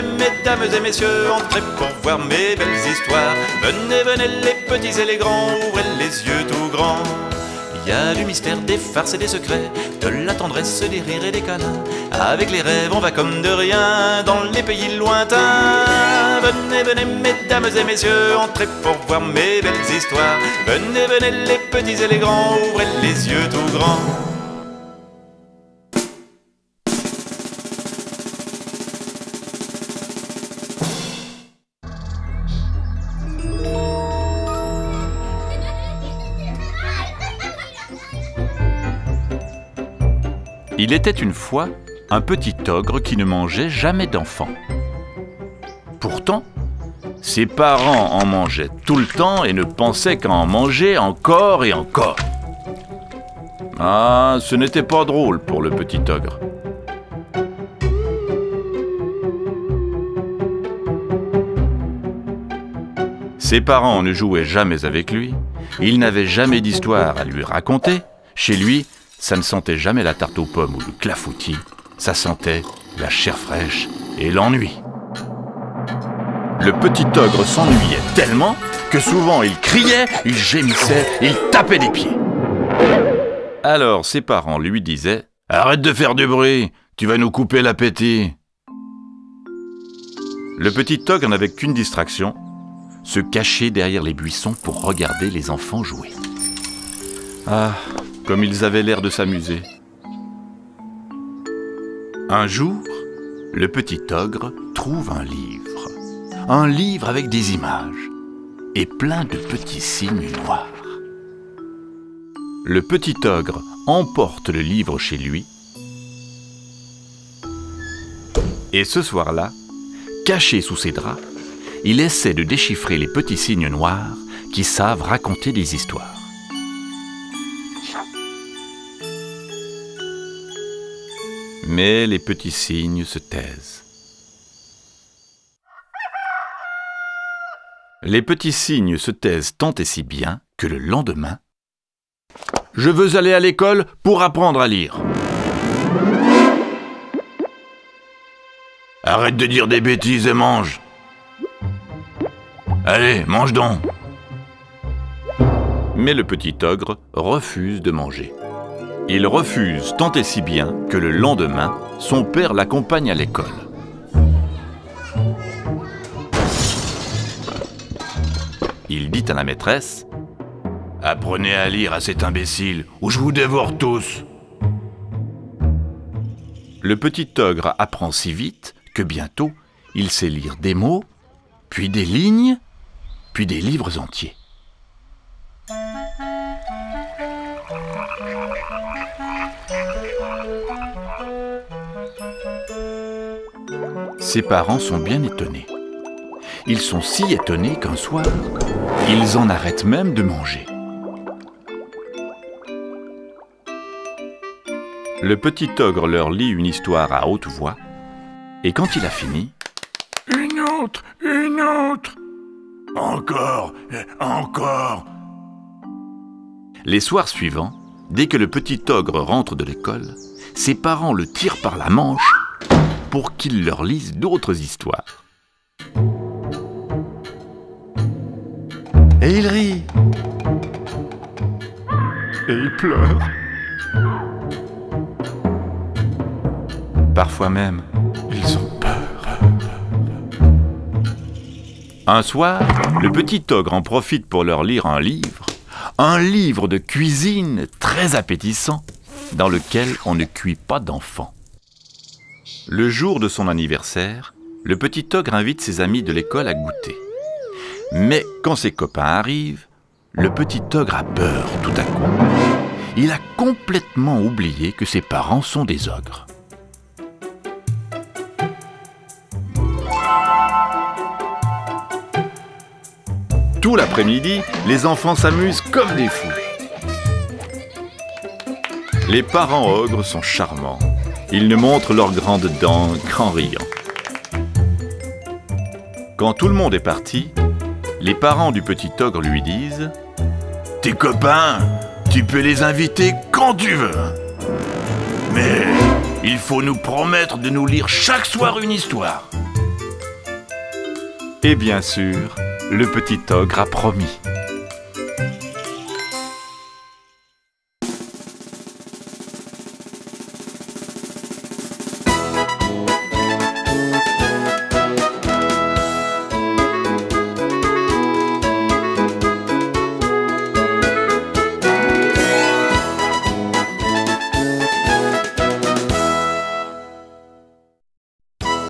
Venez, mesdames et messieurs, entrez pour voir mes belles histoires. Venez, venez, les petits et les grands, ouvrez les yeux tout grands. Il y a du mystère, des farces et des secrets, de la tendresse, des rires et des câlins. Avec les rêves, on va comme de rien dans les pays lointains. Venez, venez, mesdames et messieurs, entrez pour voir mes belles histoires. Venez, venez, les petits et les grands, ouvrez les yeux tout grands. Il était une fois un petit ogre qui ne mangeait jamais d'enfants. Pourtant, ses parents en mangeaient tout le temps et ne pensaient qu'à en manger encore et encore. Ah, ce n'était pas drôle pour le petit ogre. Ses parents ne jouaient jamais avec lui, il n'avait jamais d'histoire à lui raconter. Chez lui, ça ne sentait jamais la tarte aux pommes ou le clafoutis, ça sentait la chair fraîche et l'ennui. Le petit ogre s'ennuyait tellement que souvent il criait, il gémissait, il tapait des pieds. Alors ses parents lui disaient Arrête de faire du bruit, tu vas nous couper l'appétit. Le petit ogre n'avait qu'une distraction, se cacher derrière les buissons pour regarder les enfants jouer. Ah, comme ils avaient l'air de s'amuser. Un jour, le petit ogre trouve un livre. Un livre avec des images et plein de petits signes noirs. Le petit ogre emporte le livre chez lui et ce soir-là, caché sous ses draps, il essaie de déchiffrer les petits signes noirs qui savent raconter des histoires. Mais les petits signes se taisent. Les petits signes se taisent tant et si bien que le lendemain, Je veux aller à l'école pour apprendre à lire. Arrête de dire des bêtises et mange. Allez, mange donc. Mais le petit ogre refuse de manger. Il refuse tant et si bien que le lendemain, son père l'accompagne à l'école. Il dit à la maîtresse Apprenez à lire à cet imbécile, ou je vous dévore tous. Le petit ogre apprend si vite que bientôt il sait lire des mots, puis des lignes, puis des livres entiers. Ses parents sont bien étonnés. Ils sont si étonnés qu'un soir, ils en arrêtent même de manger. Le petit ogre leur lit une histoire à haute voix, et quand il a fini, Une autre, une autre. Encore, encore. les soirs suivants, dès que le petit ogre rentre de l'école, ses parents le tirent par la manche pour qu'il leur lise d'autres histoires. Et il rit. Et il pleure. Parfois même, Ils ont peur. Un soir, le petit ogre en profite pour leur lire un livre, un livre de cuisine très appétissant, dans lequel on ne cuit pas d'enfants. Le jour de son anniversaire, le petit ogre invite ses amis de l'école à goûter. Mais quand ses copains arrivent, le petit ogre a peur tout à coup. Il a complètement oublié que ses parents sont des ogres. Tout l'après-midi, les enfants s'amusent comme des fous. Les parents ogres sont charmants. Ils nous montrent leurs grandes dents grand riant. Quand tout le monde est parti, les parents du petit ogre lui disent Tes copains, tu peux les inviter quand tu veux. Mais il faut nous promettre de nous lire chaque soir une histoire. Et bien sûr, le petit ogre a promis.